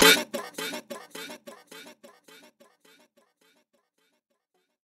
quick.